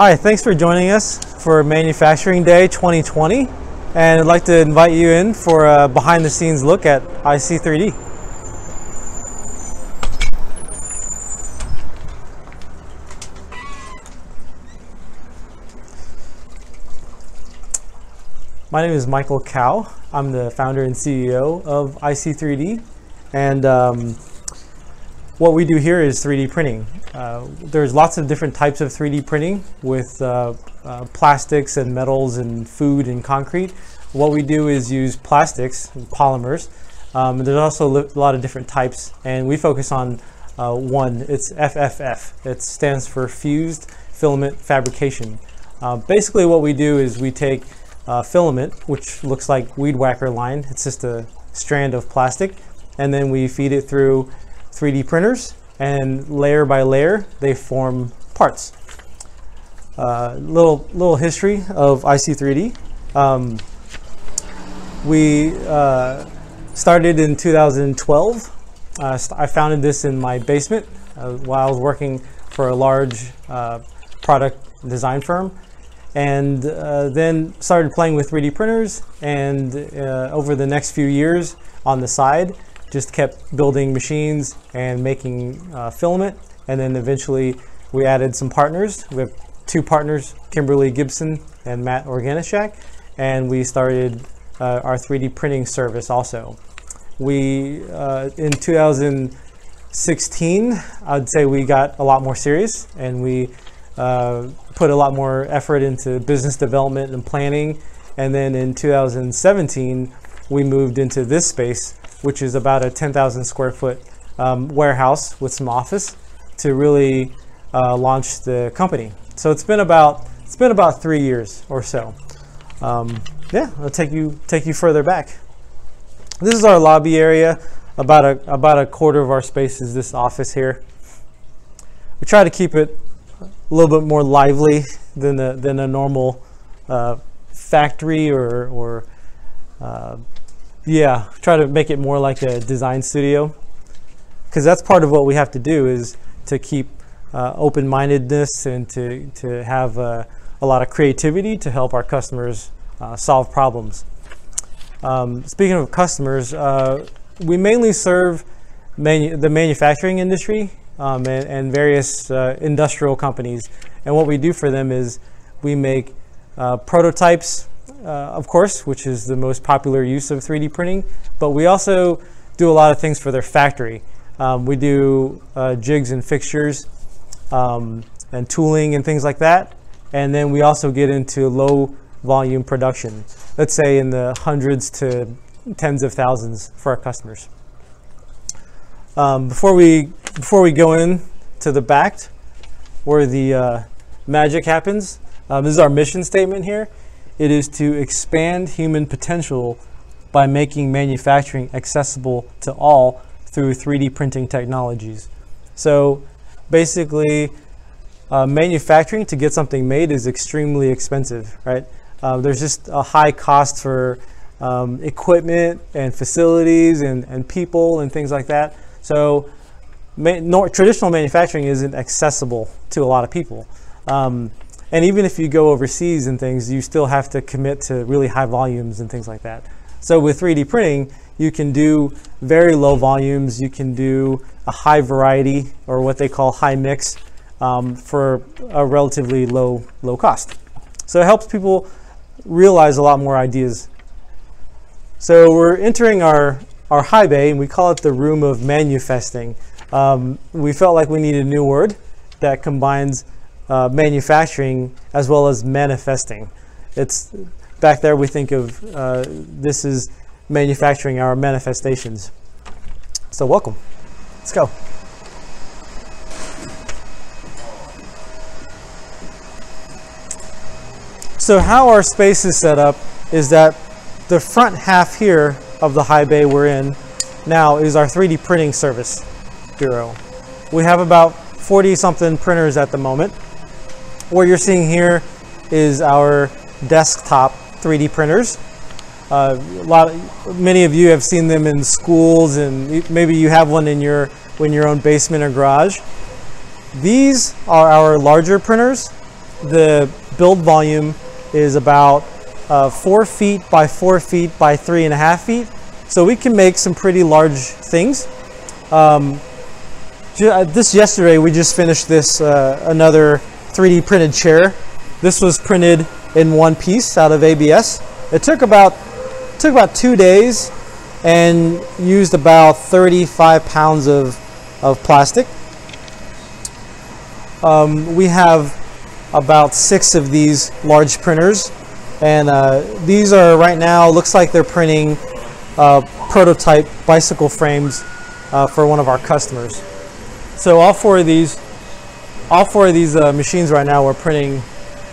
Hi, thanks for joining us for Manufacturing Day 2020. And I'd like to invite you in for a behind the scenes look at IC3D. My name is Michael Cao. I'm the founder and CEO of IC3D. And um, what we do here is 3D printing. Uh, there's lots of different types of 3D printing with uh, uh, plastics and metals and food and concrete. What we do is use plastics and polymers. Um, there's also a lot of different types, and we focus on uh, one. It's FFF. It stands for Fused Filament Fabrication. Uh, basically, what we do is we take filament, which looks like weed whacker line. It's just a strand of plastic, and then we feed it through 3D printers and layer by layer they form parts. Uh, little little history of IC3D. Um, we uh, started in 2012. Uh, I founded this in my basement uh, while I was working for a large uh, product design firm and uh, then started playing with 3D printers and over the next few years on the side just kept building machines and making uh, filament. And then eventually we added some partners. We have two partners, Kimberly Gibson and Matt Organiscak. And we started uh, our 3D printing service also. We, uh, in 2016, I'd say we got a lot more serious and we uh, put a lot more effort into business development and planning. And then in 2017, we moved into this space which is about a 10,000 square foot um, warehouse with some office to really uh, launch the company. So it's been about it's been about three years or so. Um, yeah, I'll take you take you further back. This is our lobby area. About a about a quarter of our space is this office here. We try to keep it a little bit more lively than a, than a normal uh, factory or or uh, yeah, try to make it more like a design studio because that's part of what we have to do is to keep uh, open-mindedness and to, to have uh, a lot of creativity to help our customers uh, solve problems. Um, speaking of customers, uh, we mainly serve manu the manufacturing industry um, and, and, various uh, industrial companies. And what we do for them is we make uh, prototypes of course, which is the most popular use of 3D printing, but we also do a lot of things for their factory. Um, we do uh, jigs and fixtures um, and tooling and things like that. And then we also get into low volume production, let's say in the hundreds to tens of thousands for our customers. Um, before we before we go in to the back, where the uh, magic happens, um, this is our mission statement here. It is to expand human potential by making manufacturing accessible to all through 3D printing technologies. So basically, uh, manufacturing to get something made is extremely expensive, right? Uh, there's just a high cost for um, equipment and facilities and, and people and things like that. So ma traditional manufacturing isn't accessible to a lot of people. Um, and even if you go overseas and things, you still have to commit to really high volumes and things like that. So with 3D printing, you can do very low volumes. You can do a high variety or what they call high mix um, for a relatively low, low cost. So it helps people realize a lot more ideas. So we're entering our, our high bay and we call it the room of manifesting. Um, we felt like we needed a new word that combines uh, manufacturing as well as manifesting. It's back there we think of uh, this is manufacturing our manifestations. So welcome. Let's go. So how our space is set up is that the front half here of the high bay we're in now is our 3D printing service bureau. We have about 40 something printers at the moment. What you're seeing here is our desktop 3D printers. Uh, a lot, of, many of you have seen them in schools, and maybe you have one in your in your own basement or garage. These are our larger printers, the build volume is about uh, four feet by four feet by three and a half feet. So we can make some pretty large things. Um, uh, this yesterday we just finished this uh, another 3D printed chair. This was printed in one piece out of ABS. It took about took about two days and used about 35 pounds of, of plastic. Um, we have about six of these large printers and uh, these are right now looks like they're printing uh, prototype bicycle frames uh, for one of our customers. So all four of these, all four of these uh, machines right now are printing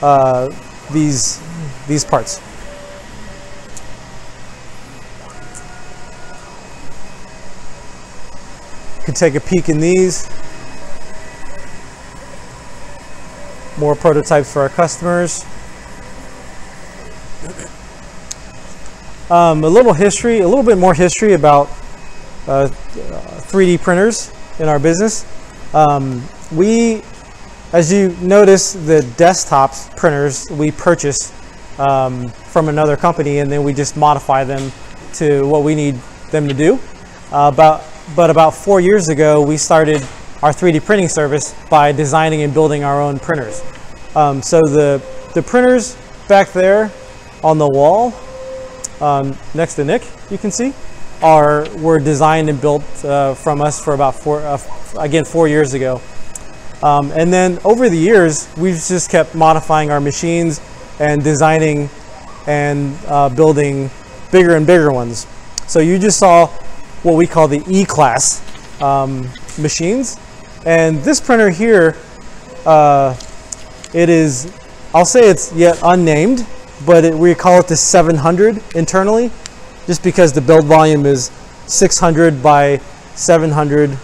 uh, these these parts. You can take a peek in these. More prototypes for our customers. Um, a little history, a little bit more history about uh, 3D printers in our business. Um, we, as you notice, the desktop printers we purchase um, from another company and then we just modify them to what we need them to do. Uh, about, but about four years ago, we started our 3D printing service by designing and building our own printers. Um, so the, the printers back there on the wall um, next to Nick, you can see, are were designed and built uh, from us for about four, uh, again, four years ago. Um, and then over the years, we've just kept modifying our machines and designing and uh, building bigger and bigger ones. So you just saw what we call the E-class um, machines. And this printer here, uh, it is, I'll say it's yet unnamed, but it, we call it the 700 internally, just because the build volume is 600 by 700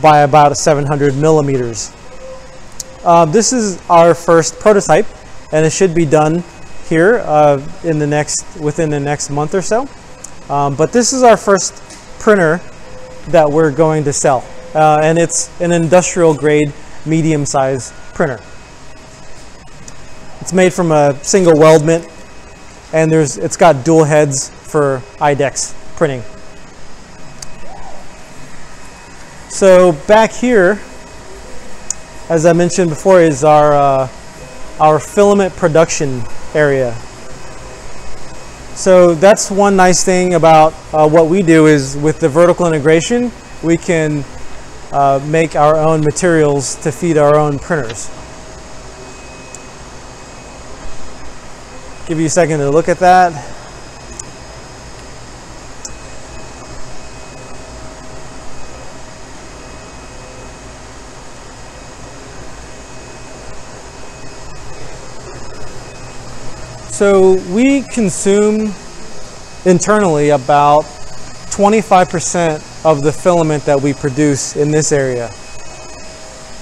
by about 700 millimeters. Uh, this is our first prototype, and it should be done here uh, in the next within the next month or so. Um, but this is our first printer that we're going to sell, uh, and it's an industrial grade medium size printer. It's made from a single weldment and there's it's got dual heads for IDEX printing. So back here, as I mentioned before, is our uh, our filament production area. So that's one nice thing about uh, what we do is with the vertical integration, we can uh, make our own materials to feed our own printers. Give you a second to look at that. So we consume internally about 25% of the filament that we produce in this area.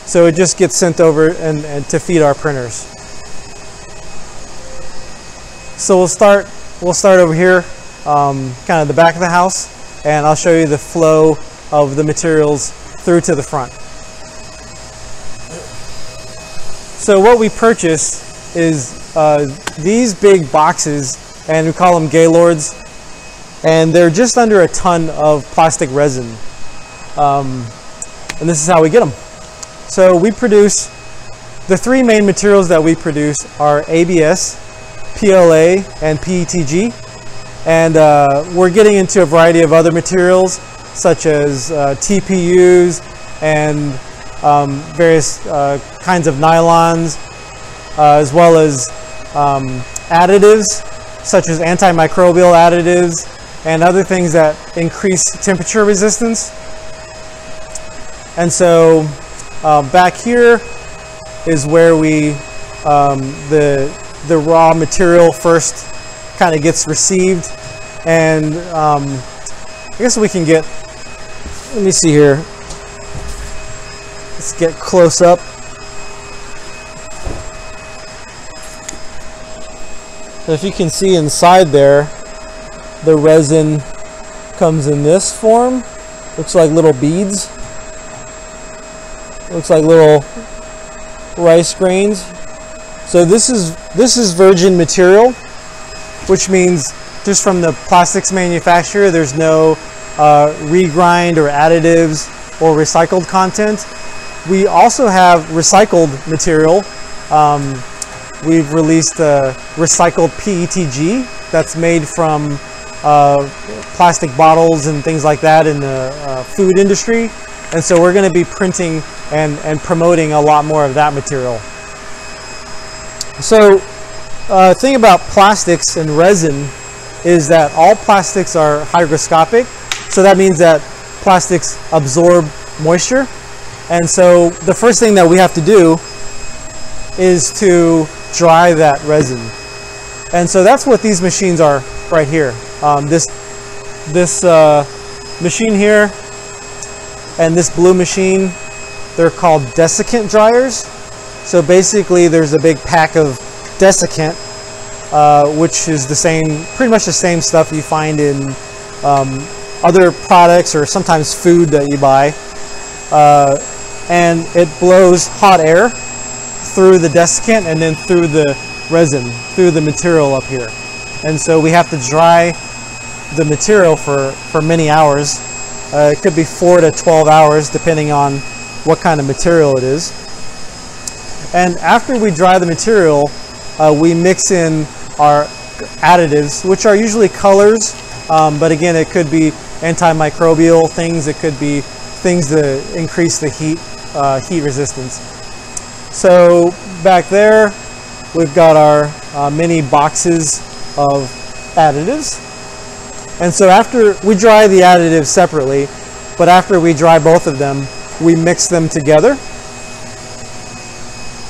So it just gets sent over and, and to feed our printers. So we'll start, we'll start over here, um, kind of the back of the house, and I'll show you the flow of the materials through to the front. So what we purchase is uh, these big boxes, and we call them Gaylords, and they're just under a ton of plastic resin. Um, and this is how we get them. So we produce, the three main materials that we produce are ABS, PLA and PETG. And uh, we're getting into a variety of other materials such as uh, TPUs and um, various uh, kinds of nylons, uh, as well as um, additives such as antimicrobial additives and other things that increase temperature resistance. And so uh, back here is where we, um, the the raw material first kind of gets received. And um, I guess we can get, let me see here. Let's get close up. So if you can see inside there, the resin comes in this form. Looks like little beads. Looks like little rice grains. So this is this is virgin material, which means just from the plastics manufacturer, there's no uh, regrind or additives or recycled content. We also have recycled material. Um, we've released a recycled PETG that's made from uh, plastic bottles and things like that in the uh, food industry. And so we're going to be printing and, and promoting a lot more of that material. So uh, thing about plastics and resin is that all plastics are hygroscopic. So that means that plastics absorb moisture. And so the first thing that we have to do is to dry that resin. And so that's what these machines are right here. Um, this this uh, machine here and this blue machine, they're called desiccant dryers. So basically there's a big pack of desiccant, uh, which is the same, pretty much the same stuff you find in um, other products or sometimes food that you buy. Uh, and it blows hot air through the desiccant and then through the resin, through the material up here. And so we have to dry the material for, for many hours. Uh, it could be 4 to 12 hours depending on what kind of material it is. And after we dry the material, uh, we mix in our additives, which are usually colors, um, but again, it could be antimicrobial things, it could be things to increase the heat, uh, heat resistance. So back there, we've got our uh, mini boxes of additives. And so after we dry the additives separately, but after we dry both of them, we mix them together.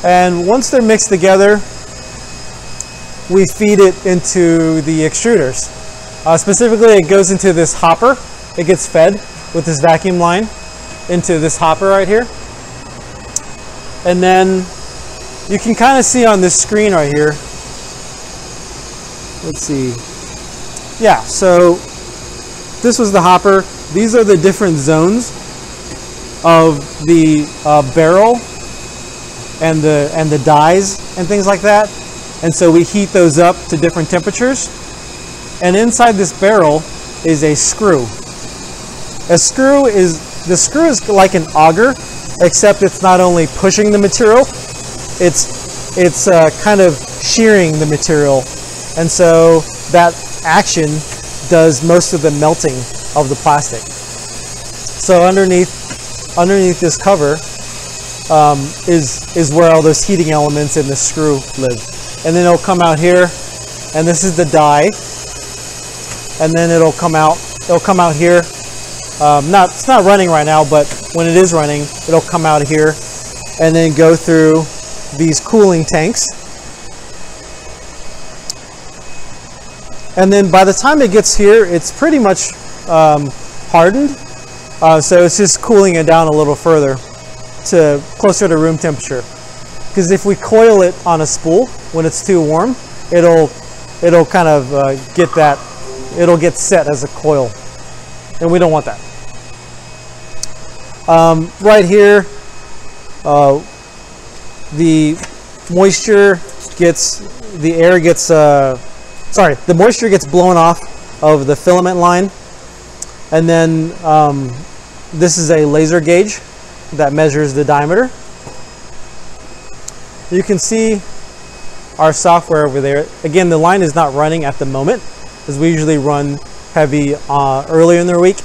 And once they're mixed together, we feed it into the extruders. Uh, specifically, it goes into this hopper. It gets fed with this vacuum line into this hopper right here. And then you can kind of see on this screen right here. Let's see. Yeah, so this was the hopper. These are the different zones of the uh, barrel and the and the dies and things like that. And so we heat those up to different temperatures. And inside this barrel is a screw. A screw is the screw is like an auger, except it's not only pushing the material, it's it's uh, kind of shearing the material, and so that action does most of the melting of the plastic. So underneath underneath this cover um, is is where all those heating elements in the screw live, and then it'll come out here, and this is the die, and then it'll come out it'll come out here. Um, not it's not running right now, but when it is running, it'll come out here, and then go through these cooling tanks. And then by the time it gets here, it's pretty much um, hardened. Uh, so it's just cooling it down a little further to closer to room temperature. Because if we coil it on a spool when it's too warm, it'll it'll kind of uh, get that it'll get set as a coil, and we don't want that. Um, right here, uh, the moisture gets, the air gets, uh, sorry, the moisture gets blown off of the filament line. And then um, this is a laser gauge that measures the diameter. You can see our software over there. Again, the line is not running at the moment as we usually run heavy uh, earlier in the week.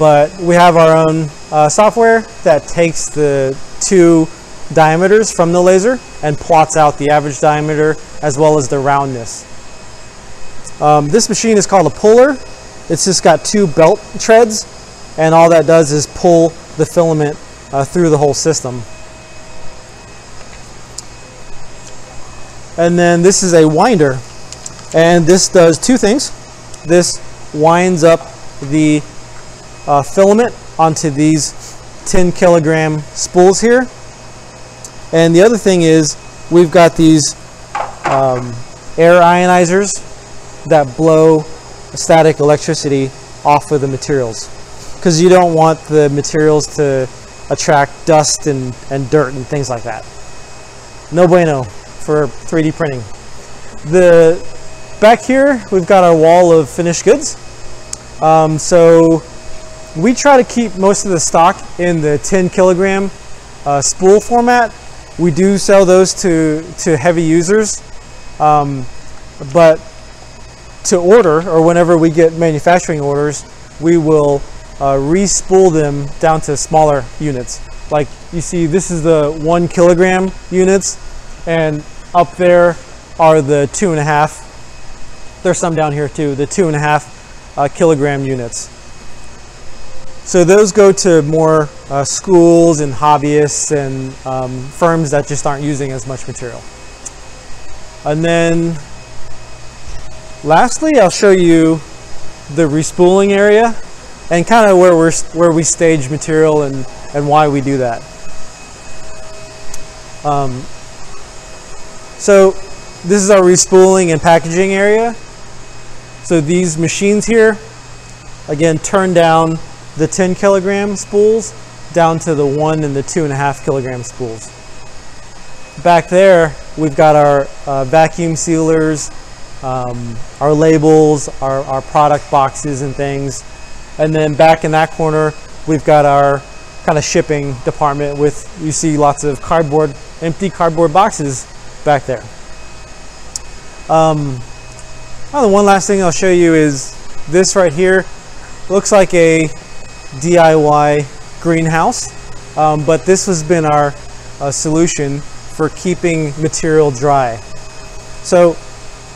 But we have our own uh, software that takes the two diameters from the laser and plots out the average diameter as well as the roundness. Um, this machine is called a puller. It's just got two belt treads and all that does is pull the filament uh, through the whole system. And then this is a winder and this does two things. This winds up the uh, filament onto these 10 kilogram spools here and the other thing is we've got these um, air ionizers that blow static electricity off of the materials because you don't want the materials to attract dust and, and dirt and things like that. No bueno. for 3D printing. The back here, we've got our wall of finished goods. Um, so we try to keep most of the stock in the 10 kilogram uh, spool format. We do sell those to, to heavy users, um, but to order or whenever we get manufacturing orders, we will uh, re-spool them down to smaller units. Like you see, this is the one kilogram units, and up there are the two and a half. There's some down here too, the two and a half uh, kilogram units. So those go to more uh, schools and hobbyists and um, firms that just aren't using as much material. And then lastly, I'll show you the respooling area and kind of where we're where we stage material and and why we do that. Um, so this is our respooling and packaging area. So these machines here, again, turn down the 10 kilogram spools down to the one and the two and a half kilogram spools. Back there, we've got our uh, vacuum sealers, um, our labels, our, our product boxes and things. And then back in that corner, we've got our kind of shipping department with, you see lots of cardboard, empty cardboard boxes back there. Um, oh, the one last thing I'll show you is this right here. Looks like a DIY greenhouse, um, but this has been our uh, solution for keeping material dry. So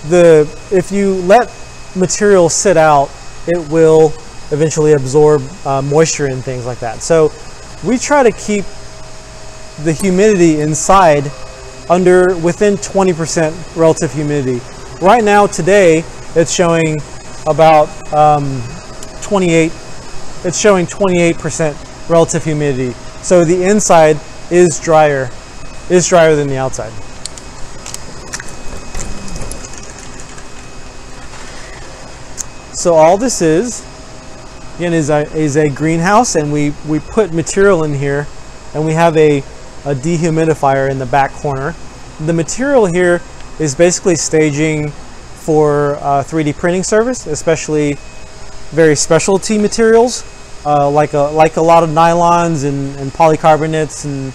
the if you let material sit out, it will eventually absorb uh, moisture and things like that. So we try to keep the humidity inside under within 20% relative humidity. Right now, today, it's showing about um, 28, it's showing 28% relative humidity. So the inside is drier, is drier than the outside. So all this is, again, is a, is a greenhouse and we, we put material in here and we have a, a dehumidifier in the back corner. The material here is basically staging for uh, 3D printing service, especially very specialty materials uh, like, a, like a lot of nylons and, and polycarbonates and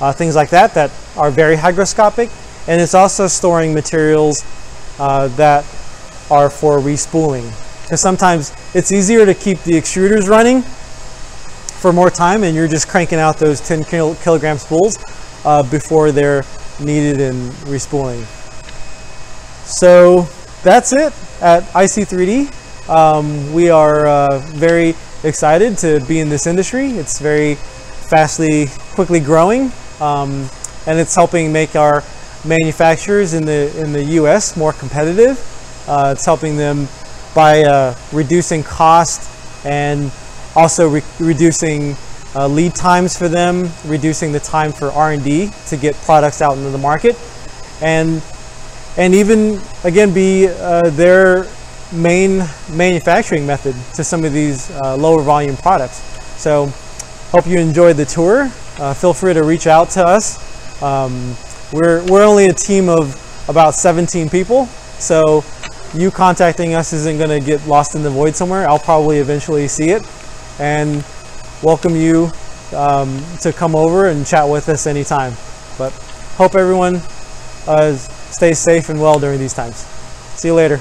uh, things like that that are very hygroscopic. And it's also storing materials uh, that are for respooling because sometimes it's easier to keep the extruders running for more time and you're just cranking out those 10 kil kilogram spools uh, before they're needed in respooling. So that's it at IC3D. Um, we are uh, very excited to be in this industry. It's very fastly, quickly growing, um, and it's helping make our manufacturers in the in the U.S. more competitive. Uh, it's helping them by uh, reducing cost and also re reducing uh, lead times for them, reducing the time for R&D to get products out into the market, and and even again be uh, their main manufacturing method to some of these uh, lower volume products. So hope you enjoyed the tour. Uh, feel free to reach out to us. Um, we're, we're only a team of about 17 people, so you contacting us isn't going to get lost in the void somewhere. I'll probably eventually see it and welcome you um, to come over and chat with us anytime. But hope everyone uh, stays safe and well during these times. See you later.